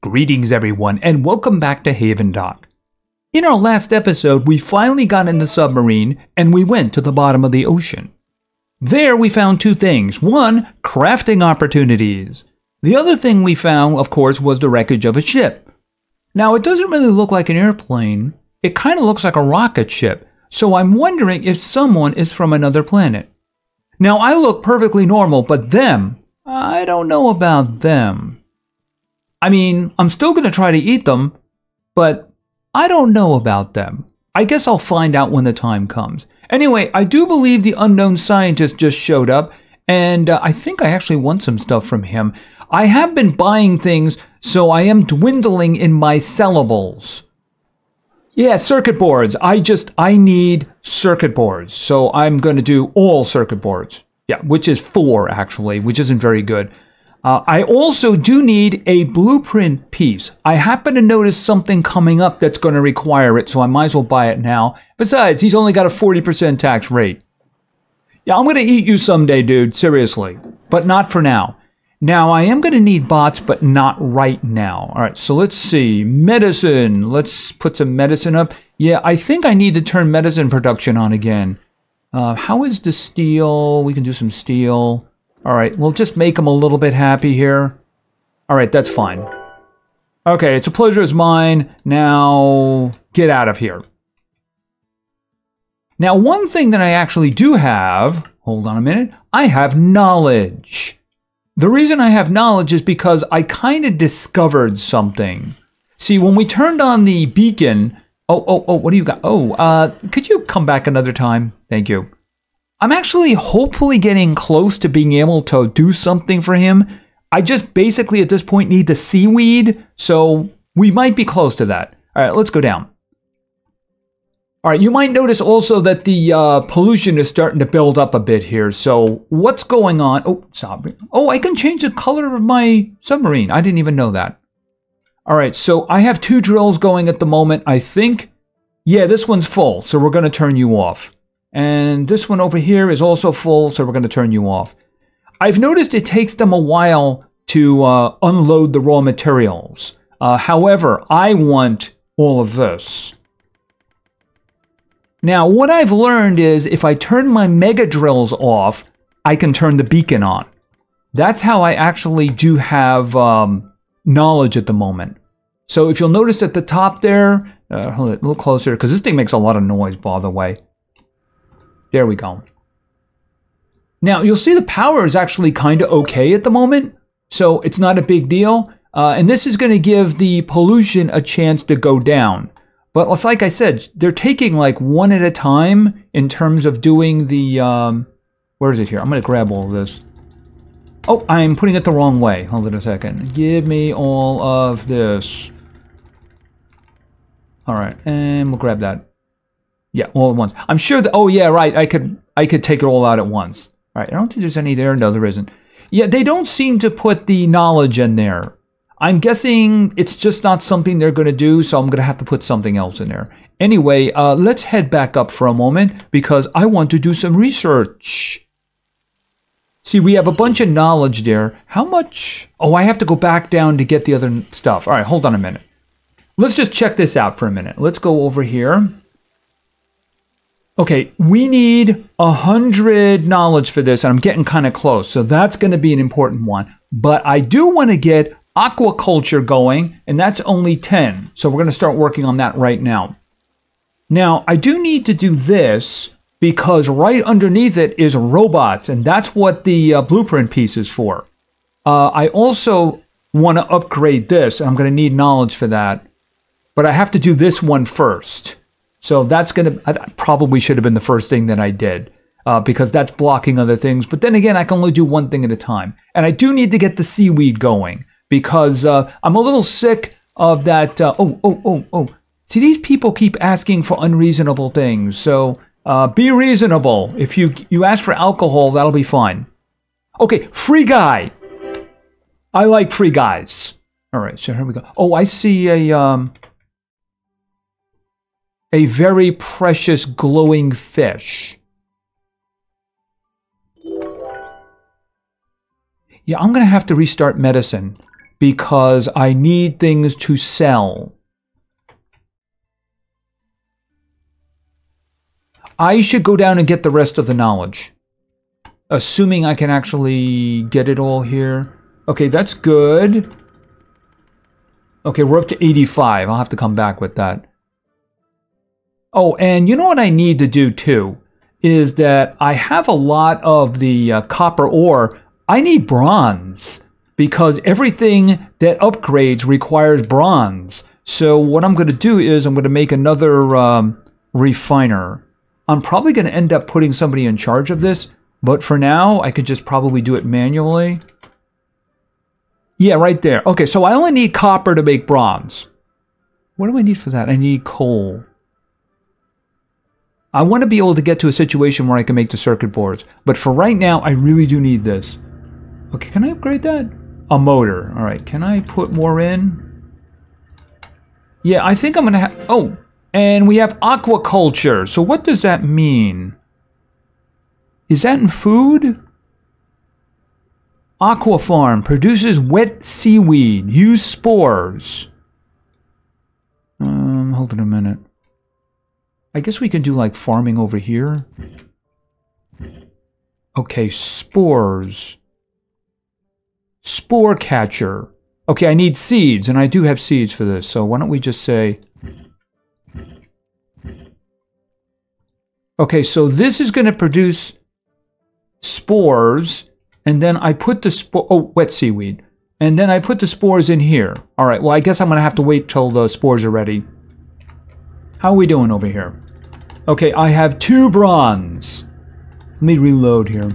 Greetings, everyone, and welcome back to Havendock. In our last episode, we finally got in the submarine and we went to the bottom of the ocean. There, we found two things. One, crafting opportunities. The other thing we found, of course, was the wreckage of a ship. Now, it doesn't really look like an airplane, it kind of looks like a rocket ship, so I'm wondering if someone is from another planet. Now, I look perfectly normal, but them, I don't know about them. I mean, I'm still going to try to eat them, but I don't know about them. I guess I'll find out when the time comes. Anyway, I do believe the unknown scientist just showed up, and uh, I think I actually want some stuff from him. I have been buying things, so I am dwindling in my sellables. Yeah, circuit boards. I just, I need circuit boards. So I'm going to do all circuit boards. Yeah, which is four actually, which isn't very good. Uh, I also do need a blueprint piece. I happen to notice something coming up that's going to require it, so I might as well buy it now. Besides, he's only got a 40% tax rate. Yeah, I'm going to eat you someday, dude, seriously. But not for now. Now, I am going to need bots, but not right now. All right, so let's see. Medicine. Let's put some medicine up. Yeah, I think I need to turn medicine production on again. Uh, how is the steel? We can do some steel. All right, we'll just make him a little bit happy here. All right, that's fine. Okay, it's a pleasure is mine. Now, get out of here. Now, one thing that I actually do have, hold on a minute, I have knowledge. The reason I have knowledge is because I kind of discovered something. See, when we turned on the beacon, oh, oh, oh, what do you got? Oh, uh, could you come back another time? Thank you. I'm actually hopefully getting close to being able to do something for him. I just basically at this point need the seaweed, so we might be close to that. All right, let's go down. All right, you might notice also that the uh, pollution is starting to build up a bit here. So what's going on? Oh, stop. Oh, I can change the color of my submarine. I didn't even know that. All right, so I have two drills going at the moment. I think, yeah, this one's full, so we're going to turn you off. And this one over here is also full, so we're going to turn you off. I've noticed it takes them a while to uh, unload the raw materials. Uh, however, I want all of this. Now, what I've learned is if I turn my mega drills off, I can turn the beacon on. That's how I actually do have um, knowledge at the moment. So if you'll notice at the top there, uh, hold it a little closer, because this thing makes a lot of noise, by the way. There we go. Now, you'll see the power is actually kind of okay at the moment, so it's not a big deal. Uh, and this is going to give the pollution a chance to go down. But it's like I said, they're taking like one at a time in terms of doing the, um, where is it here? I'm going to grab all of this. Oh, I'm putting it the wrong way. Hold on a second. Give me all of this. All right, and we'll grab that. Yeah, all at once. I'm sure that. Oh yeah, right. I could I could take it all out at once. All right. I don't think there's any there. No, there isn't. Yeah, they don't seem to put the knowledge in there. I'm guessing it's just not something they're going to do, so I'm going to have to put something else in there. Anyway, uh, let's head back up for a moment because I want to do some research. See, we have a bunch of knowledge there. How much? Oh, I have to go back down to get the other stuff. All right, hold on a minute. Let's just check this out for a minute. Let's go over here. Okay, we need a hundred knowledge for this, and I'm getting kind of close. So that's going to be an important one. But I do want to get aquaculture going, and that's only 10. So we're going to start working on that right now. Now, I do need to do this because right underneath it is robots, and that's what the uh, blueprint piece is for. Uh, I also want to upgrade this, and I'm going to need knowledge for that. But I have to do this one first. So that's going to, probably should have been the first thing that I did uh, because that's blocking other things. But then again, I can only do one thing at a time. And I do need to get the seaweed going because uh, I'm a little sick of that. Uh, oh, oh, oh, oh. See, these people keep asking for unreasonable things. So uh, be reasonable. If you, you ask for alcohol, that'll be fine. Okay, free guy. I like free guys. All right, so here we go. Oh, I see a um, a very precious glowing fish. Yeah, I'm going to have to restart medicine because I need things to sell. I should go down and get the rest of the knowledge. Assuming I can actually get it all here. Okay, that's good. Okay, we're up to 85. I'll have to come back with that. Oh, and you know what I need to do too? Is that I have a lot of the uh, copper ore. I need bronze because everything that upgrades requires bronze. So what I'm going to do is I'm going to make another um, refiner. I'm probably going to end up putting somebody in charge of this, but for now, I could just probably do it manually. Yeah, right there. Okay, so I only need copper to make bronze. What do I need for that? I need coal. I want to be able to get to a situation where I can make the circuit boards. But for right now, I really do need this. Okay, can I upgrade that? A motor. All right, can I put more in? Yeah, I think I'm going to have... Oh, and we have aquaculture. So what does that mean? Is that in food? Aqua farm produces wet seaweed. Use spores. Um, hold on a minute. I guess we can do like farming over here. Okay, spores. Spore catcher. Okay, I need seeds, and I do have seeds for this, so why don't we just say... Okay, so this is going to produce spores, and then I put the spore... Oh, wet seaweed. And then I put the spores in here. All right, well, I guess I'm going to have to wait till the spores are ready. How are we doing over here? Okay, I have two bronze. Let me reload here.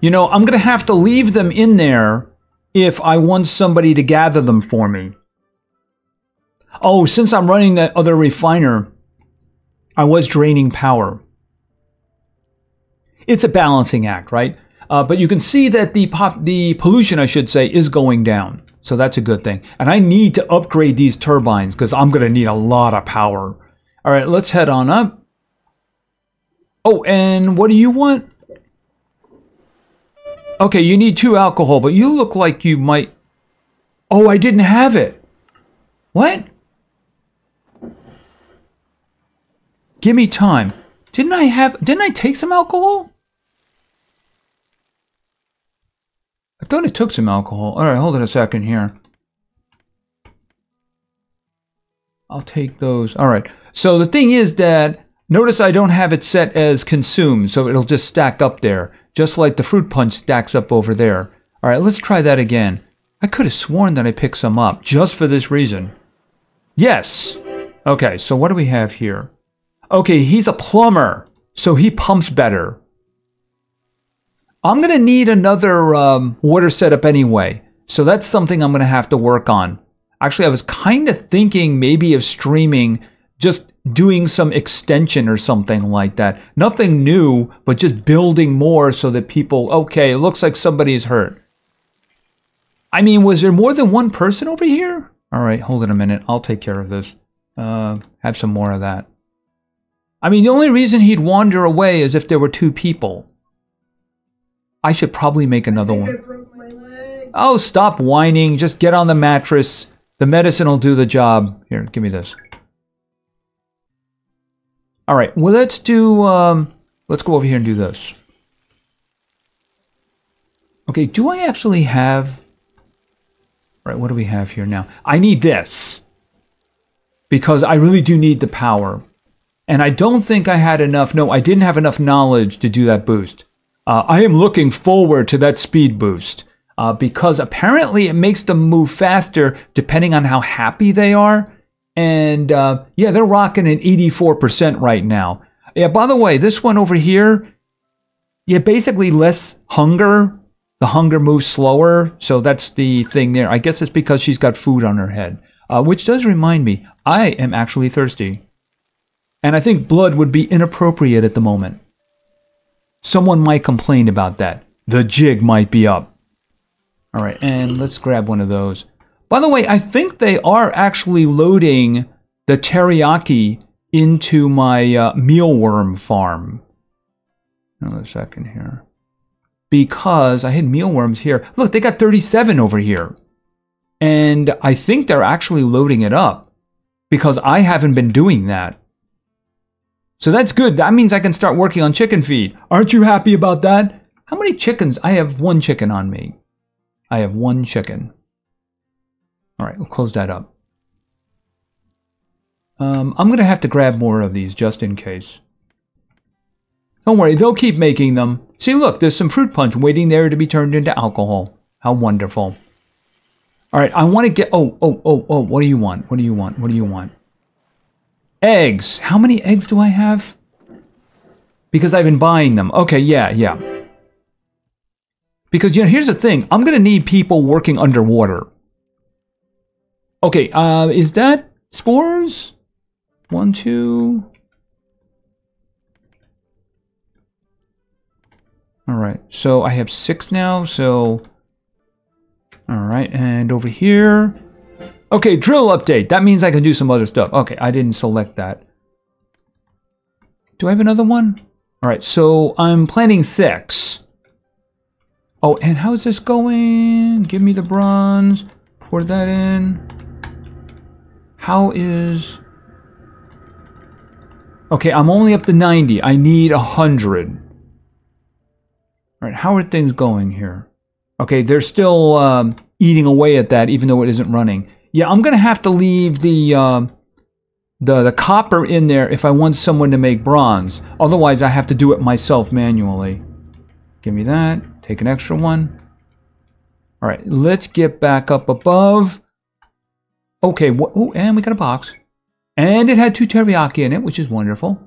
You know, I'm going to have to leave them in there if I want somebody to gather them for me. Oh, since I'm running that other refiner, I was draining power. It's a balancing act, right? Uh, but you can see that the pop, the pollution, I should say, is going down. So that's a good thing. And I need to upgrade these turbines because I'm going to need a lot of power. All right, let's head on up. Oh, and what do you want? Okay, you need two alcohol, but you look like you might... Oh, I didn't have it. What? Give me time. Didn't I have... Didn't I take some alcohol? I thought it took some alcohol. All right, hold on a second here. I'll take those. All right. So the thing is that notice I don't have it set as consumed, so it'll just stack up there, just like the fruit punch stacks up over there. All right, let's try that again. I could have sworn that I picked some up just for this reason. Yes. Okay, so what do we have here? Okay, he's a plumber, so he pumps better. I'm going to need another um, water setup anyway. So that's something I'm going to have to work on. Actually, I was kind of thinking maybe of streaming, just doing some extension or something like that. Nothing new, but just building more so that people, okay, it looks like somebody's hurt. I mean, was there more than one person over here? All right, hold on a minute. I'll take care of this. Uh, have some more of that. I mean, the only reason he'd wander away is if there were two people. I should probably make another one. Oh, stop whining. Just get on the mattress. The medicine will do the job. Here, give me this. All right, well, let's do, um, let's go over here and do this. Okay, do I actually have, all right, what do we have here now? I need this because I really do need the power. And I don't think I had enough, no, I didn't have enough knowledge to do that boost. Uh, I am looking forward to that speed boost uh, because apparently it makes them move faster depending on how happy they are. And uh, yeah, they're rocking an 84% right now. Yeah, by the way, this one over here, yeah, basically less hunger. The hunger moves slower. So that's the thing there. I guess it's because she's got food on her head. Uh, which does remind me, I am actually thirsty. And I think blood would be inappropriate at the moment. Someone might complain about that. The jig might be up. All right, and let's grab one of those. By the way, I think they are actually loading the teriyaki into my uh, mealworm farm. Another second here. because I had mealworms here. Look, they got 37 over here. And I think they're actually loading it up because I haven't been doing that. So that's good. That means I can start working on chicken feed. Aren't you happy about that? How many chickens? I have one chicken on me. I have one chicken. All right, we'll close that up. Um, I'm going to have to grab more of these just in case. Don't worry, they'll keep making them. See, look, there's some fruit punch waiting there to be turned into alcohol. How wonderful. All right, I want to get... Oh, oh, oh, oh, what do you want? What do you want? What do you want? Eggs. How many eggs do I have? Because I've been buying them. Okay, yeah, yeah. Because, you know, here's the thing. I'm going to need people working underwater. Okay, uh, is that spores? One, two... All right, so I have six now, so... All right, and over here... Okay, drill update. That means I can do some other stuff. Okay, I didn't select that. Do I have another one? All right, so I'm planning six. Oh, and how's this going? Give me the bronze. Pour that in. How is... Okay, I'm only up to 90. I need 100. All right, how are things going here? Okay, they're still um, eating away at that, even though it isn't running. Yeah, I'm gonna have to leave the uh, the the copper in there if I want someone to make bronze. Otherwise, I have to do it myself manually. Give me that. Take an extra one. All right, let's get back up above. Okay, oh, and we got a box. And it had two teriyaki in it, which is wonderful.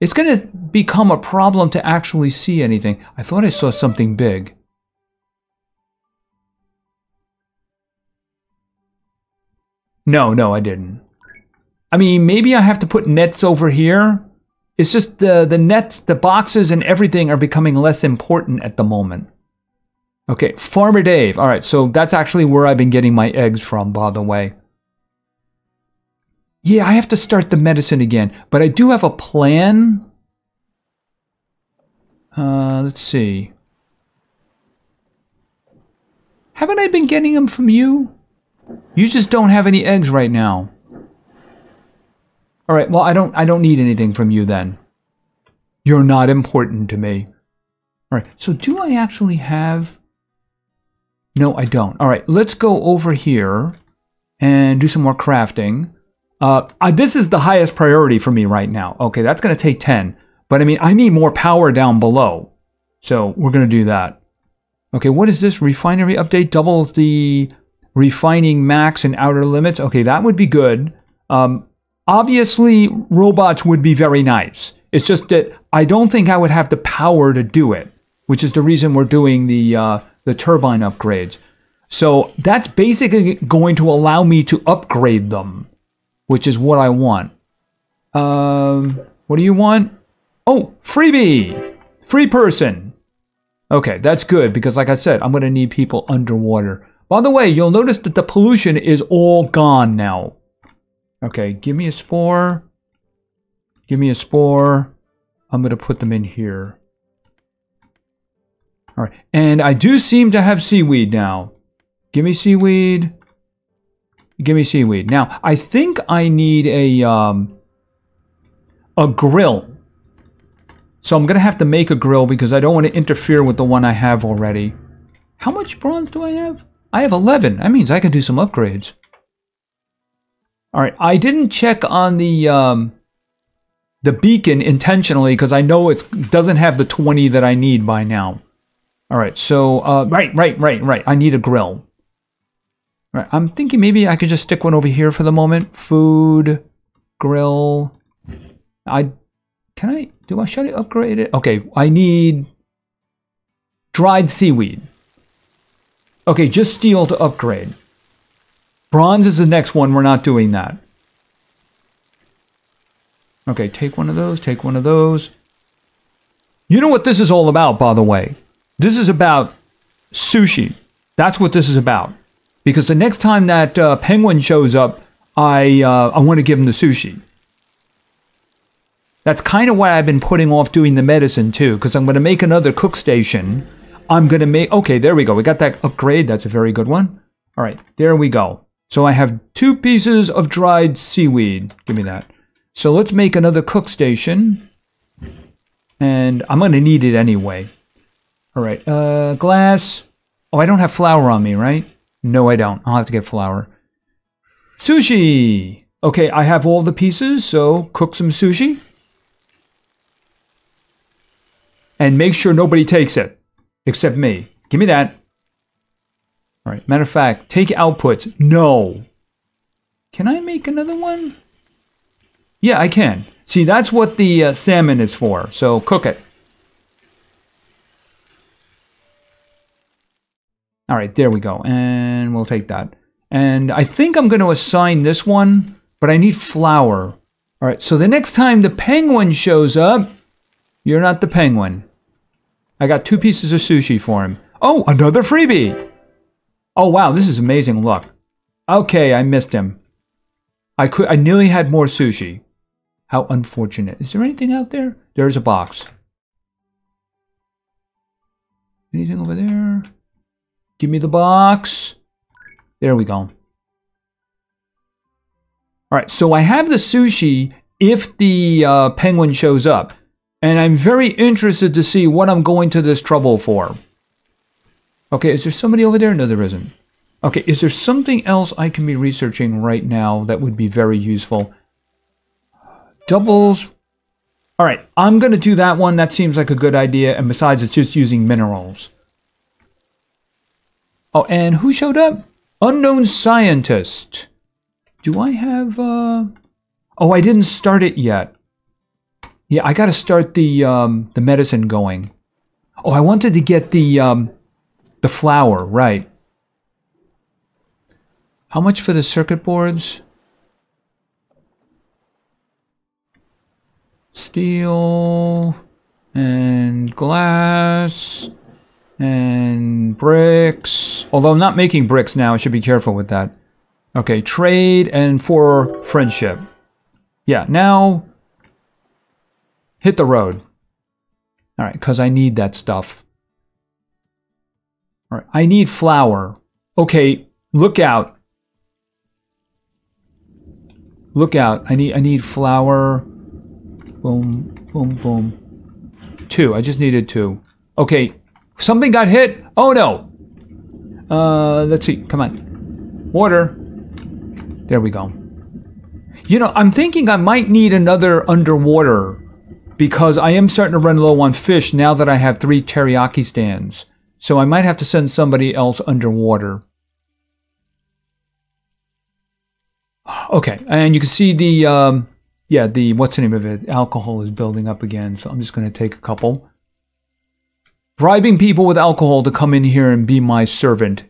It's going to become a problem to actually see anything. I thought I saw something big. No, no, I didn't. I mean, maybe I have to put nets over here. It's just the, the nets, the boxes and everything are becoming less important at the moment. Okay, Farmer Dave. All right, so that's actually where I've been getting my eggs from, by the way. Yeah, I have to start the medicine again, but I do have a plan. Uh, let's see. Haven't I been getting them from you? You just don't have any eggs right now. All right, well, I don't I don't need anything from you then. You're not important to me. All right, so do I actually have No, I don't. All right, let's go over here and do some more crafting. Uh, this is the highest priority for me right now. Okay, that's going to take 10. But I mean, I need more power down below. So we're going to do that. Okay, what is this? Refinery update doubles the refining max and outer limits. Okay, that would be good. Um, obviously, robots would be very nice. It's just that I don't think I would have the power to do it, which is the reason we're doing the, uh, the turbine upgrades. So that's basically going to allow me to upgrade them which is what I want. Um, what do you want? Oh, freebie! Free person! Okay, that's good because like I said, I'm going to need people underwater. By the way, you'll notice that the pollution is all gone now. Okay, give me a spore. Give me a spore. I'm going to put them in here. All right, and I do seem to have seaweed now. Give me seaweed. Give me seaweed. Now, I think I need a, um, a grill. So I'm going to have to make a grill because I don't want to interfere with the one I have already. How much bronze do I have? I have 11. That means I can do some upgrades. All right, I didn't check on the um, the beacon intentionally because I know it doesn't have the 20 that I need by now. All right, so uh, right, right, right, right. I need a grill. Right, I'm thinking maybe I could just stick one over here for the moment. Food, grill. I can I do I should I upgrade it? Okay, I need dried seaweed. Okay, just steel to upgrade. Bronze is the next one. We're not doing that. Okay, take one of those, take one of those. You know what this is all about, by the way? This is about sushi. That's what this is about because the next time that uh, penguin shows up, I uh, I want to give him the sushi. That's kind of why I've been putting off doing the medicine too, because I'm going to make another cook station, I'm going to make, okay, there we go. We got that upgrade. That's a very good one. All right, there we go. So I have two pieces of dried seaweed. Give me that. So let's make another cook station. And I'm going to need it anyway. All right, uh, glass. Oh, I don't have flour on me, right? No, I don't. I'll have to get flour. Sushi! Okay, I have all the pieces, so cook some sushi. And make sure nobody takes it, except me. Give me that. All right, matter of fact, take outputs. No. Can I make another one? Yeah, I can. See, that's what the uh, salmon is for, so cook it. All right, there we go. And we'll take that. And I think I'm going to assign this one, but I need flour. All right, so the next time the penguin shows up, you're not the penguin. I got two pieces of sushi for him. Oh, another freebie. Oh, wow, this is amazing. Look. Okay, I missed him. I could I nearly had more sushi. How unfortunate. Is there anything out there? There's a box. Anything over there? Give me the box. There we go. All right, so I have the sushi if the uh, penguin shows up. And I'm very interested to see what I'm going to this trouble for. Okay, is there somebody over there? No, there isn't. Okay, is there something else I can be researching right now that would be very useful? Doubles. All right, I'm going to do that one. That seems like a good idea. And besides, it's just using minerals. Oh, and who showed up? Unknown Scientist. Do I have, uh... Oh, I didn't start it yet. Yeah, I got to start the, um, the medicine going. Oh, I wanted to get the, um, the flour, right. How much for the circuit boards? Steel and glass and bricks. Although I'm not making bricks now, I should be careful with that. Okay, trade and for friendship. Yeah, now hit the road. All right, because I need that stuff. All right, I need flour. Okay, look out. Look out. I need I need flour. Boom, boom, boom. Two. I just needed two. Okay, Something got hit. Oh no. Uh, let's see. Come on. Water. There we go. You know, I'm thinking I might need another underwater because I am starting to run low on fish now that I have three teriyaki stands. So I might have to send somebody else underwater. Okay, and you can see the, um, yeah, the, what's the name of it? Alcohol is building up again, so I'm just going to take a couple. Bribing people with alcohol to come in here and be my servant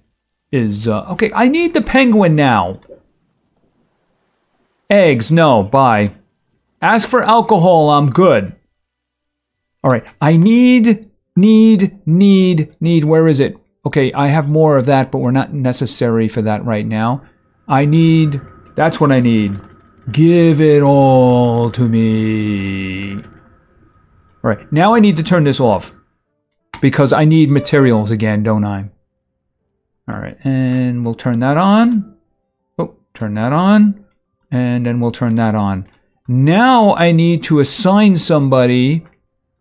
is, uh, okay, I need the penguin now. Eggs, no, bye. Ask for alcohol, I'm good. All right, I need, need, need, need, where is it? Okay, I have more of that, but we're not necessary for that right now. I need, that's what I need. Give it all to me. All right, now I need to turn this off. Because I need materials again, don't I? All right, and we'll turn that on. Oh, turn that on. And then we'll turn that on. Now I need to assign somebody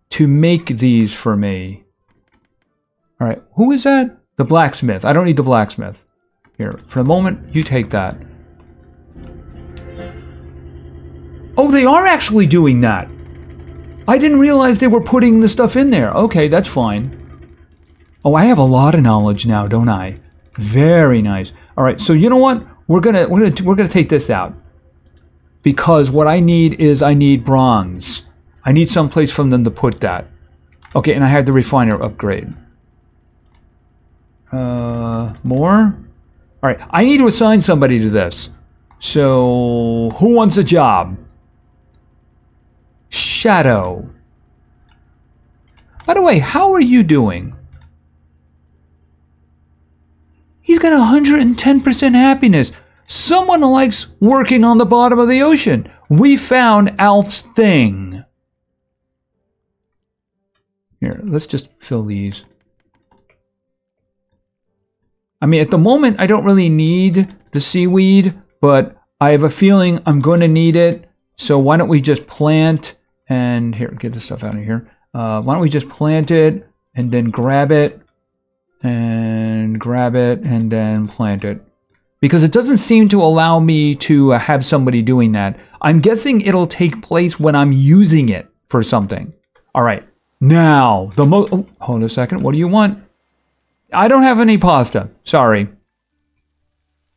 to make these for me. All right, who is that? The blacksmith. I don't need the blacksmith. Here, for the moment, you take that. Oh, they are actually doing that. I didn't realize they were putting the stuff in there. Okay, that's fine. Oh, I have a lot of knowledge now, don't I? Very nice. All right, so you know what? We're gonna we're gonna we're gonna take this out because what I need is I need bronze. I need some place from them to put that. Okay, and I have the refiner upgrade. Uh, more. All right, I need to assign somebody to this. So, who wants a job? Shadow. By the way, how are you doing? He's got 110% happiness. Someone likes working on the bottom of the ocean. We found Alf's thing. Here, let's just fill these. I mean, at the moment, I don't really need the seaweed, but I have a feeling I'm going to need it. So why don't we just plant and here, get this stuff out of here. Uh, why don't we just plant it and then grab it and grab it and then plant it. Because it doesn't seem to allow me to uh, have somebody doing that. I'm guessing it'll take place when I'm using it for something. All right. Now, the mo- oh, hold a second. What do you want? I don't have any pasta. Sorry.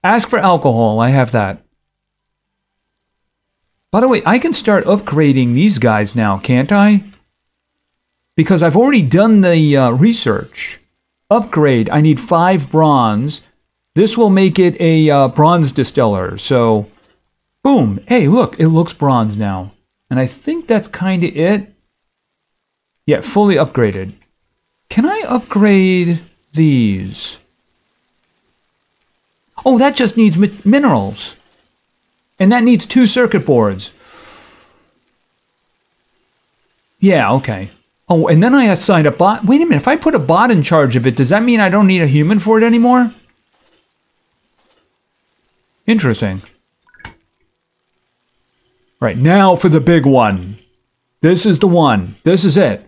Ask for alcohol. I have that. By the way, I can start upgrading these guys now, can't I? Because I've already done the uh, research. Upgrade, I need five bronze. This will make it a uh, bronze distiller. So, boom. Hey, look, it looks bronze now. And I think that's kind of it. Yeah, fully upgraded. Can I upgrade these? Oh, that just needs mi minerals. And that needs two circuit boards. Yeah, okay. Oh, and then I assigned a bot. Wait a minute, if I put a bot in charge of it, does that mean I don't need a human for it anymore? Interesting. Right, now for the big one. This is the one. This is it.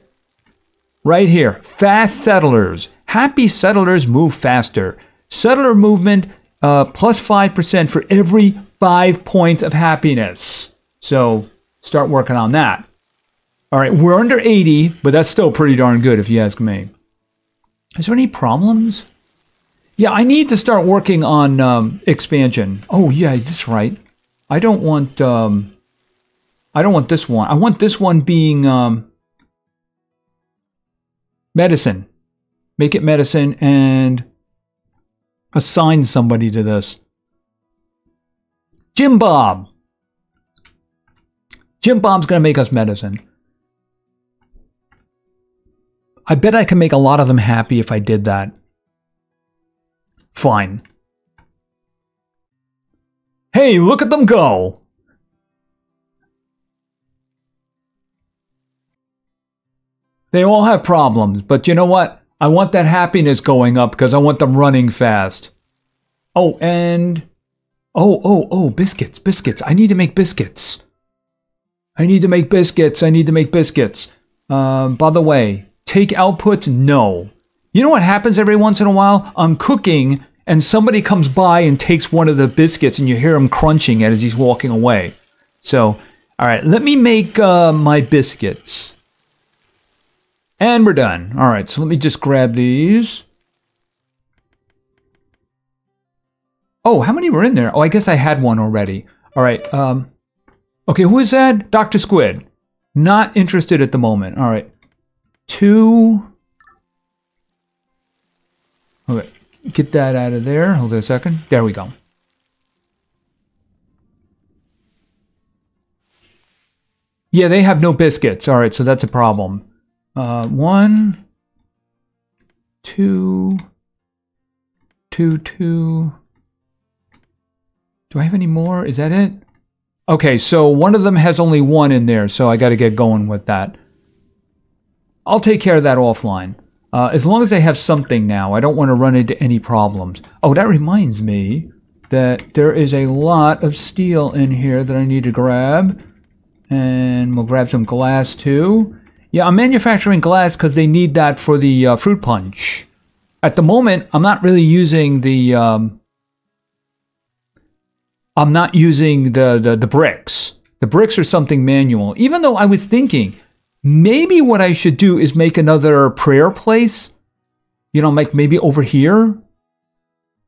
Right here. Fast settlers. Happy settlers move faster. Settler movement uh, plus 5% for every five points of happiness. So start working on that. All right, we're under 80, but that's still pretty darn good if you ask me. Is there any problems? Yeah, I need to start working on um, expansion. Oh yeah, that's right. I don't want um, I don't want this one. I want this one being um, medicine. Make it medicine and assign somebody to this. Jim Bob. Jim Bob's going to make us medicine. I bet I can make a lot of them happy if I did that. Fine. Hey, look at them go! They all have problems, but you know what? I want that happiness going up because I want them running fast. Oh, and... Oh, oh, oh, biscuits, biscuits. I need to make biscuits. I need to make biscuits. I need to make biscuits. Um, by the way, take output? No. You know what happens every once in a while? I'm cooking and somebody comes by and takes one of the biscuits and you hear him crunching it as he's walking away. So, all right, let me make uh, my biscuits. And we're done. All right, so let me just grab these. Oh, how many were in there? Oh, I guess I had one already. All right. Um, okay, who is that? Dr. Squid. Not interested at the moment. All right. Two. Okay, get that out of there. Hold on a second. There we go. Yeah, they have no biscuits. All right, so that's a problem. Uh, one, two, two, two. Do I have any more? Is that it? Okay, so one of them has only one in there, so I got to get going with that. I'll take care of that offline. Uh, as long as I have something now, I don't want to run into any problems. Oh, that reminds me that there is a lot of steel in here that I need to grab. And we'll grab some glass too. Yeah, I'm manufacturing glass because they need that for the uh, fruit punch. At the moment, I'm not really using the... Um, I'm not using the, the, the bricks. The bricks are something manual. Even though I was thinking, maybe what I should do is make another prayer place. You know, like maybe over here.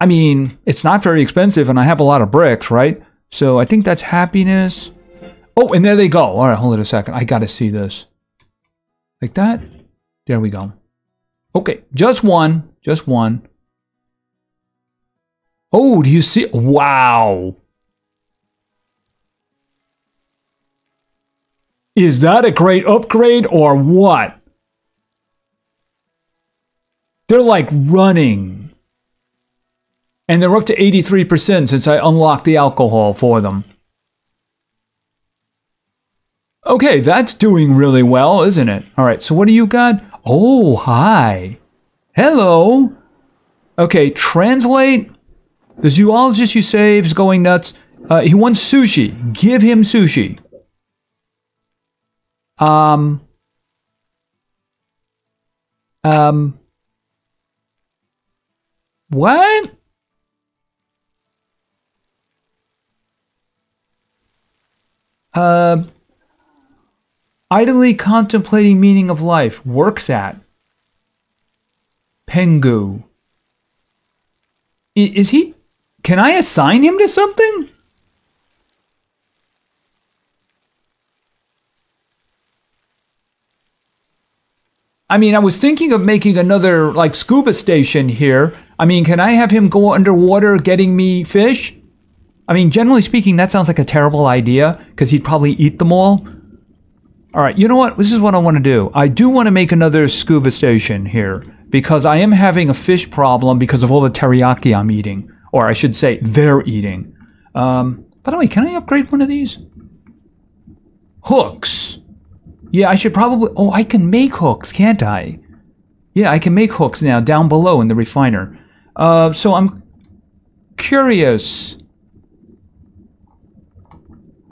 I mean, it's not very expensive and I have a lot of bricks, right? So I think that's happiness. Oh, and there they go. All right, hold it a second. I got to see this. Like that. There we go. Okay, just one. Just one. Oh, do you see? Wow. Is that a great upgrade or what? They're like running. And they're up to 83% since I unlocked the alcohol for them. Okay, that's doing really well, isn't it? All right, so what do you got? Oh, hi. Hello. Okay, translate. The zoologist you save is going nuts. Uh, he wants sushi. Give him sushi. Um. Um. What? Uh, idly contemplating meaning of life. Works at. Pengu. Is he? Can I assign him to something? I mean, I was thinking of making another like scuba station here. I mean, can I have him go underwater getting me fish? I mean, generally speaking, that sounds like a terrible idea because he'd probably eat them all. All right, you know what? This is what I want to do. I do want to make another scuba station here because I am having a fish problem because of all the teriyaki I'm eating, or I should say, they're eating. Um, by the way, can I upgrade one of these? Hooks. Yeah, I should probably. Oh, I can make hooks, can't I? Yeah, I can make hooks now down below in the refiner. Uh, so I'm curious.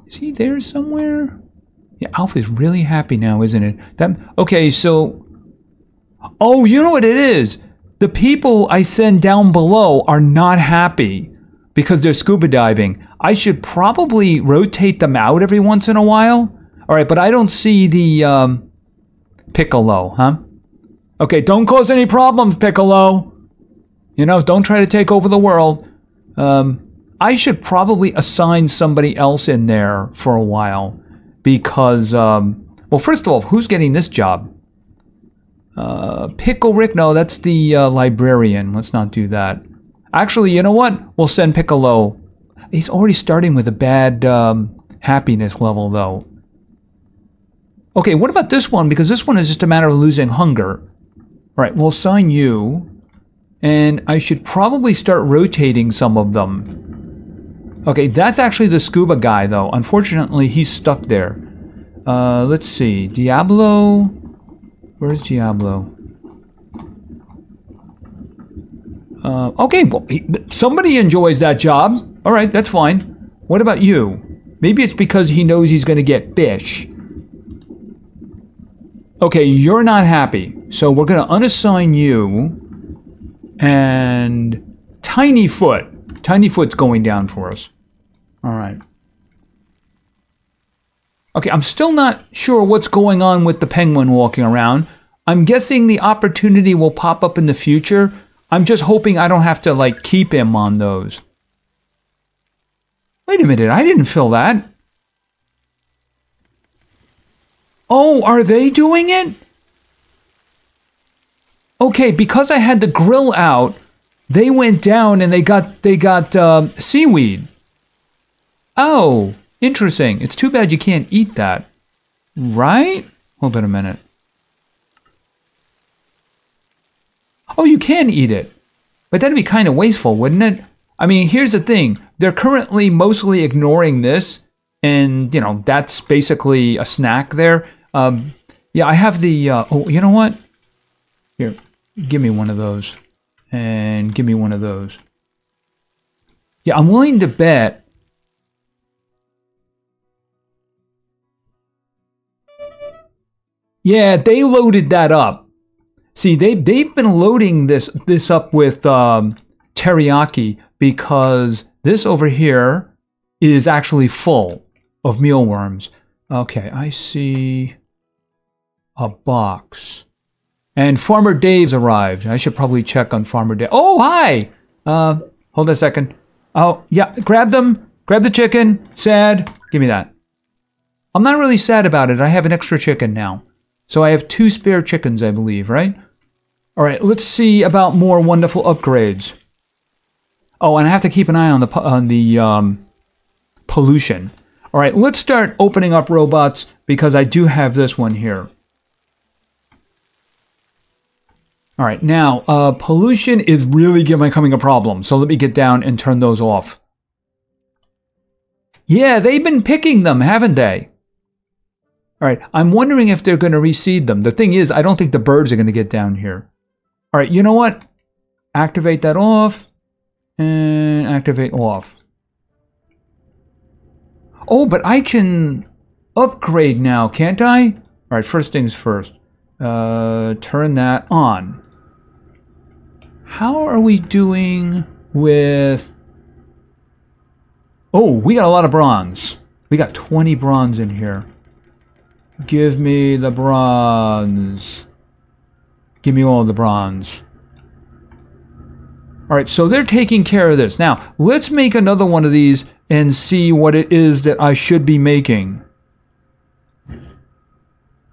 Is he there somewhere? Yeah, Alf is really happy now, isn't it? That okay, so Oh, you know what it is? The people I send down below are not happy because they're scuba diving. I should probably rotate them out every once in a while. All right, but I don't see the um, Piccolo, huh? Okay, don't cause any problems, Piccolo. You know, don't try to take over the world. Um, I should probably assign somebody else in there for a while because, um, well, first of all, who's getting this job? Uh, Pickle Rick, no, that's the uh, librarian. Let's not do that. Actually, you know what? We'll send Piccolo. He's already starting with a bad um, happiness level, though. Okay, what about this one? Because this one is just a matter of losing hunger. All right, we'll assign you. And I should probably start rotating some of them. Okay, that's actually the scuba guy, though. Unfortunately, he's stuck there. Uh, let's see. Diablo. Where's Diablo? Uh, okay, well, he, somebody enjoys that job. All right, that's fine. What about you? Maybe it's because he knows he's going to get fish. Okay, you're not happy. So we're going to unassign you. And Tiny Foot. Tiny Foot's going down for us. All right. Okay, I'm still not sure what's going on with the penguin walking around. I'm guessing the opportunity will pop up in the future. I'm just hoping I don't have to like keep him on those. Wait a minute, I didn't fill that. Oh, are they doing it? Okay, because I had the grill out, they went down and they got they got uh, seaweed. Oh, interesting. It's too bad you can't eat that, right? Hold on a minute. Oh, you can eat it, but that'd be kind of wasteful, wouldn't it? I mean, here's the thing: they're currently mostly ignoring this, and you know that's basically a snack there. Um, yeah, I have the. Uh, oh, you know what? Here, give me one of those, and give me one of those. Yeah, I'm willing to bet. Yeah, they loaded that up. See, they they've been loading this this up with um, teriyaki because this over here is actually full of mealworms. Okay, I see a box. And Farmer Dave's arrived. I should probably check on Farmer Dave. Oh, hi! Uh, hold on a second. Oh, yeah, grab them. Grab the chicken. Sad. Give me that. I'm not really sad about it. I have an extra chicken now. So I have two spare chickens, I believe, right? All right, let's see about more wonderful upgrades. Oh, and I have to keep an eye on the on the um, pollution. All right, let's start opening up robots because I do have this one here. All right, now uh, pollution is really becoming a problem. So let me get down and turn those off. Yeah, they've been picking them, haven't they? All right, I'm wondering if they're going to reseed them. The thing is, I don't think the birds are going to get down here. All right, you know what? activate that off, and activate off. Oh, but I can upgrade now, can't I? All right, first things first. Uh, turn that on. How are we doing with... Oh, we got a lot of bronze. We got 20 bronze in here. Give me the bronze. Give me all the bronze. All right, so they're taking care of this. Now, let's make another one of these and see what it is that I should be making. All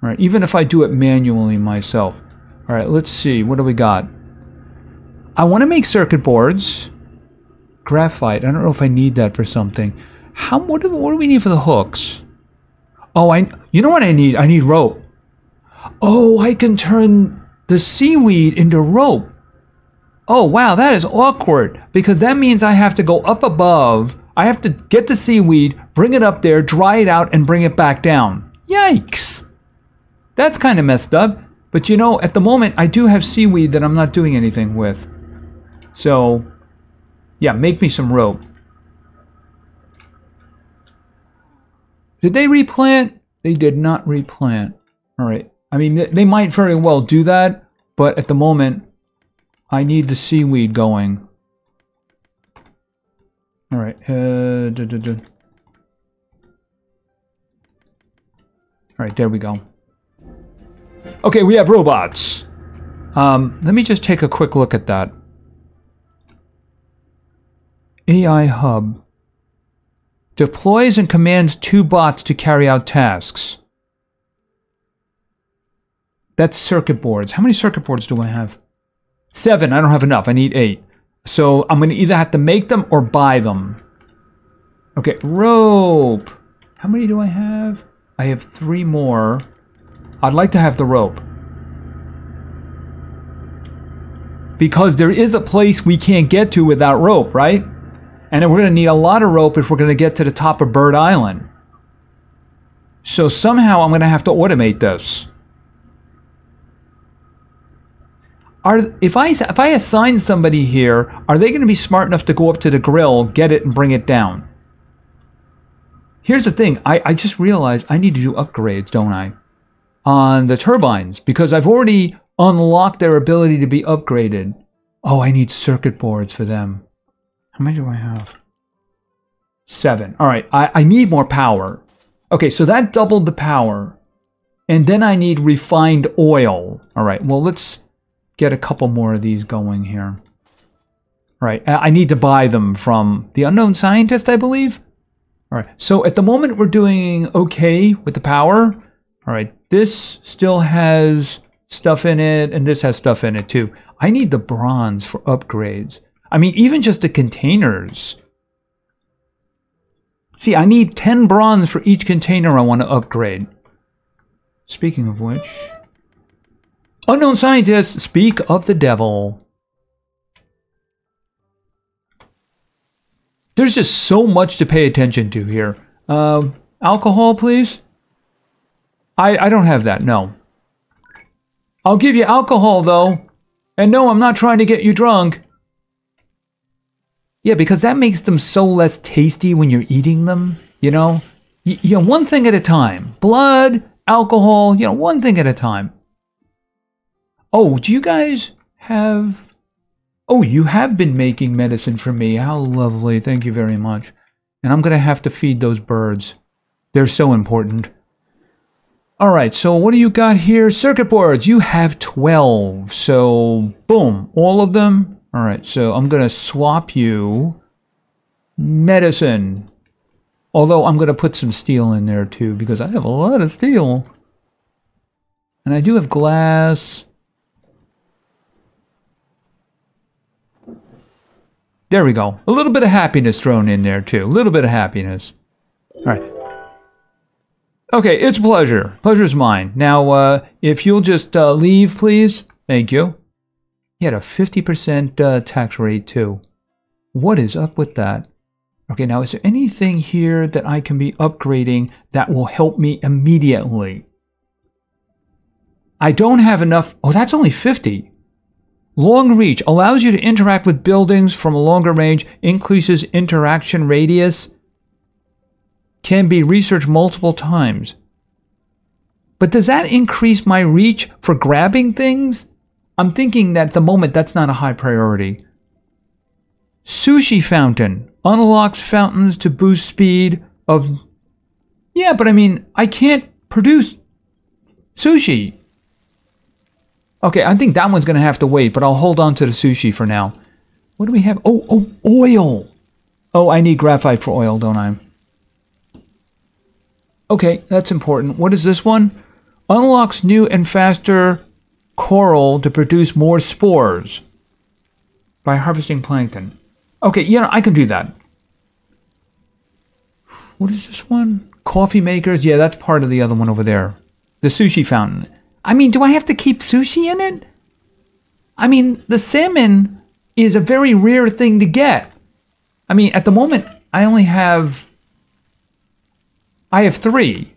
right, even if I do it manually myself. All right, let's see. What do we got? I want to make circuit boards. Graphite. I don't know if I need that for something. How? What do, what do we need for the hooks? Oh, I. You know what I need? I need rope. Oh, I can turn the seaweed into rope. Oh, wow, that is awkward because that means I have to go up above. I have to get the seaweed, bring it up there, dry it out, and bring it back down. Yikes! That's kind of messed up. But you know, at the moment, I do have seaweed that I'm not doing anything with. So, yeah, make me some rope. Did they replant? They did not replant. All right. I mean, they might very well do that, but at the moment, I need the seaweed going. All right. Uh, duh, duh, duh. All right, there we go. Okay, we have robots. Um, let me just take a quick look at that. AI Hub. Deploys and commands two bots to carry out tasks. That's circuit boards. How many circuit boards do I have? Seven. I don't have enough. I need eight. So I'm going to either have to make them or buy them. Okay, rope. How many do I have? I have three more. I'd like to have the rope. Because there is a place we can't get to without rope, right? And we're going to need a lot of rope if we're going to get to the top of Bird Island. So somehow I'm going to have to automate this. Are, if I if I assign somebody here, are they going to be smart enough to go up to the grill, get it, and bring it down? Here's the thing. I, I just realized I need to do upgrades, don't I? On the turbines, because I've already unlocked their ability to be upgraded. Oh, I need circuit boards for them. How many do I have? Seven. All right, I, I need more power. Okay, so that doubled the power. And then I need refined oil. All right, well, let's get a couple more of these going here. All right, I need to buy them from the unknown scientist, I believe. All right, so at the moment we're doing okay with the power. All right, this still has stuff in it, and this has stuff in it too. I need the bronze for upgrades. I mean, even just the containers. See, I need 10 bronze for each container I want to upgrade. Speaking of which... Unknown scientists, speak of the devil. There's just so much to pay attention to here. Uh, alcohol, please? I, I don't have that, no. I'll give you alcohol, though. And no, I'm not trying to get you drunk. Yeah, because that makes them so less tasty when you're eating them, you know? Y you know, one thing at a time. Blood, alcohol, you know, one thing at a time. Oh, do you guys have... Oh, you have been making medicine for me. How lovely. Thank you very much. And I'm going to have to feed those birds. They're so important. All right, so what do you got here? Circuit boards. You have 12. So, boom. All of them all right, so I'm going to swap you medicine. Although I'm going to put some steel in there too because I have a lot of steel. And I do have glass. There we go. A little bit of happiness thrown in there too. A little bit of happiness. All right. Okay, it's a pleasure. Pleasure's mine. Now, uh, if you'll just uh, leave, please. Thank you. He had a 50% uh, tax rate too. What is up with that? Okay, now is there anything here that I can be upgrading that will help me immediately? I don't have enough. Oh, that's only 50. Long reach allows you to interact with buildings from a longer range, increases interaction radius, can be researched multiple times. But does that increase my reach for grabbing things? I'm thinking that at the moment that's not a high priority. Sushi fountain unlocks fountains to boost speed of. Yeah, but I mean, I can't produce sushi. Okay, I think that one's to have to wait, but I'll hold on to the sushi for now. What do we have? Oh, oh, oil. Oh, I need graphite for oil, don't I? Okay, that's important. What is this one? Unlocks new and faster coral to produce more spores by harvesting plankton. Okay, yeah, I can do that. What is this one? Coffee makers? Yeah, that's part of the other one over there. The sushi fountain. I mean, do I have to keep sushi in it? I mean, the salmon is a very rare thing to get. I mean, at the moment, I only have. I have three.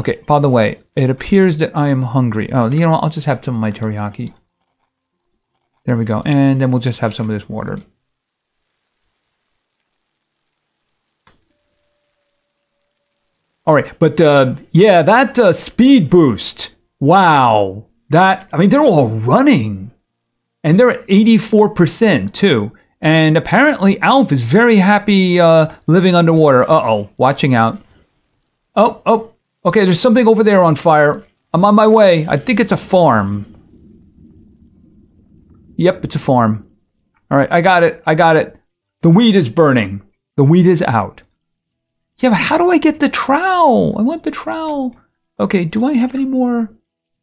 Okay, by the way, it appears that I am hungry. Oh, you know what? I'll just have some of my teriyaki. There we go. And then we'll just have some of this water. All right, but uh, yeah, that uh, speed boost Wow. That, I mean, they're all running. And they're at 84% too. And apparently, Alf is very happy uh, living underwater. Uh oh, watching out. Oh, oh, okay, there's something over there on fire. I'm on my way. I think it's a farm. Yep, it's a farm. All right, I got it. I got it. The weed is burning. The weed is out. Yeah, but how do I get the trowel? I want the trowel. Okay, do I have any more?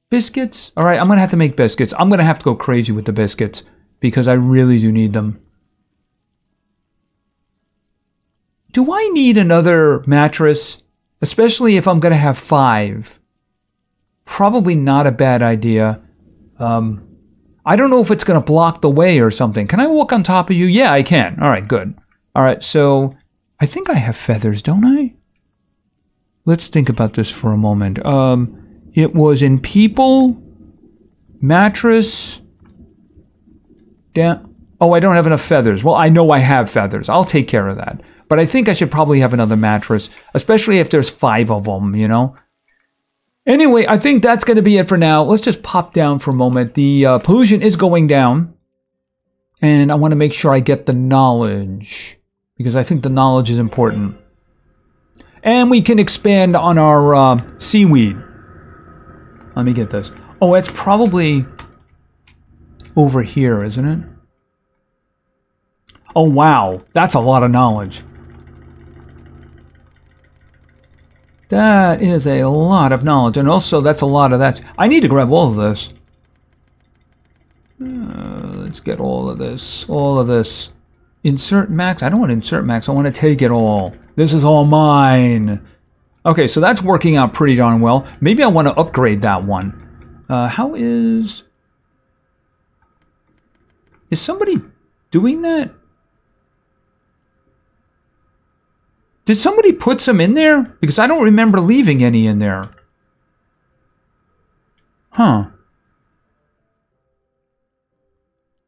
Biscuits? All right, I'm going to have to make biscuits. I'm going to have to go crazy with the biscuits because I really do need them. Do I need another mattress? Especially if I'm going to have five. Probably not a bad idea. Um, I don't know if it's going to block the way or something. Can I walk on top of you? Yeah, I can. All right, good. All right, so I think I have feathers, don't I? Let's think about this for a moment. Um, it was in people, mattress, down. Oh, I don't have enough feathers. Well, I know I have feathers. I'll take care of that. But I think I should probably have another mattress, especially if there's five of them, you know? Anyway, I think that's going to be it for now. Let's just pop down for a moment. The uh, pollution is going down. And I want to make sure I get the knowledge because I think the knowledge is important. And we can expand on our uh, seaweed. Let me get this. Oh, it's probably over here, isn't it? Oh, wow. That's a lot of knowledge. That is a lot of knowledge. And also, that's a lot of that. I need to grab all of this. Uh, let's get all of this. All of this. Insert max? I don't want to insert max. I want to take it all. This is all mine. Okay, so that's working out pretty darn well. Maybe I want to upgrade that one. Uh, how is... Is somebody doing that? Did somebody put some in there? Because I don't remember leaving any in there. Huh.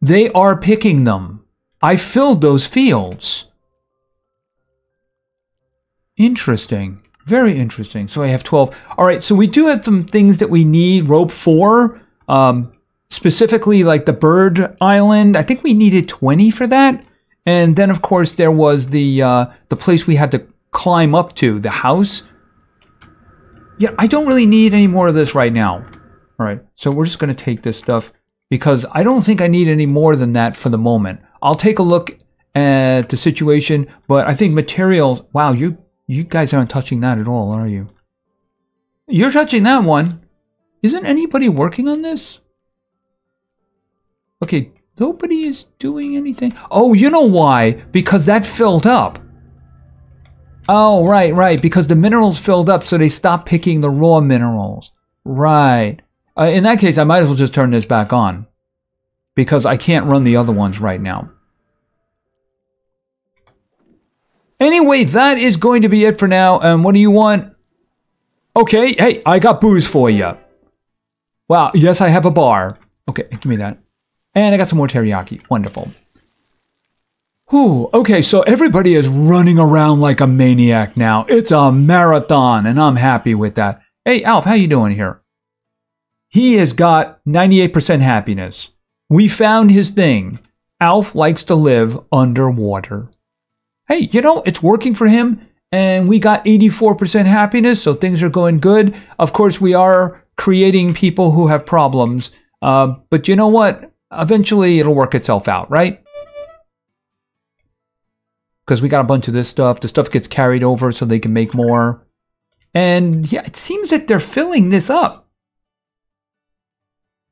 They are picking them. I filled those fields. Interesting. Very interesting. So I have 12. All right, so we do have some things that we need rope for. Um, specifically like the bird island. I think we needed 20 for that. And then of course there was the uh, the place we had to climb up to, the house. Yeah, I don't really need any more of this right now. All right, so we're just going to take this stuff because I don't think I need any more than that for the moment. I'll take a look at the situation, but I think materials, wow, you you guys aren't touching that at all, are you? You're touching that one. Isn't anybody working on this? Okay, nobody is doing anything. Oh, you know why? Because that filled up. Oh, right, right. Because the minerals filled up, so they stopped picking the raw minerals. Right. Uh, in that case, I might as well just turn this back on. Because I can't run the other ones right now. Anyway, that is going to be it for now. And what do you want? Okay, hey, I got booze for you. Wow, yes, I have a bar. Okay, give me that. And I got some more teriyaki. Wonderful. Whew. Okay, so everybody is running around like a maniac now. It's a marathon, and I'm happy with that. Hey, Alf, how you doing here? He has got 98% happiness. We found his thing. Alf likes to live underwater. Hey, you know, it's working for him, and we got 84% happiness, so things are going good. Of course, we are creating people who have problems, uh, but you know what? Eventually, it'll work itself out, right? Because we got a bunch of this stuff. The stuff gets carried over so they can make more. And yeah, it seems that they're filling this up.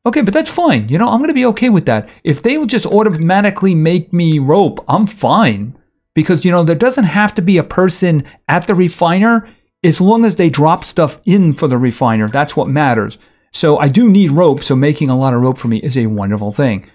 Okay, but that's fine. You know, I'm going to be okay with that. If they will just automatically make me rope, I'm fine. Because, you know, there doesn't have to be a person at the refiner as long as they drop stuff in for the refiner. That's what matters. So I do need rope, so making a lot of rope for me is a wonderful thing.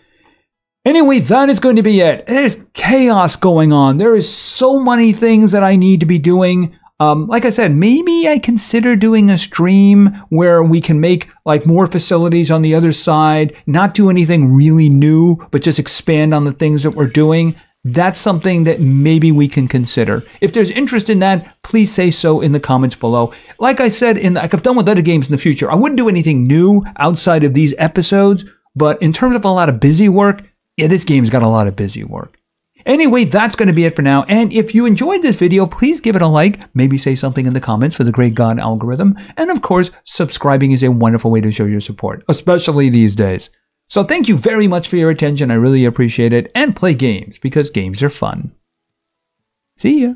Anyway, that is going to be it. There's chaos going on. There is so many things that I need to be doing. Um, like I said, maybe I consider doing a stream where we can make like more facilities on the other side, not do anything really new, but just expand on the things that we're doing. That's something that maybe we can consider. If there's interest in that, please say so in the comments below. Like I said, in like I've done with other games in the future, I wouldn't do anything new outside of these episodes. But in terms of a lot of busy work, yeah, this game's got a lot of busy work. Anyway, that's going to be it for now. And if you enjoyed this video, please give it a like, maybe say something in the comments for the great God algorithm. And of course, subscribing is a wonderful way to show your support, especially these days. So thank you very much for your attention. I really appreciate it. And play games because games are fun. See ya.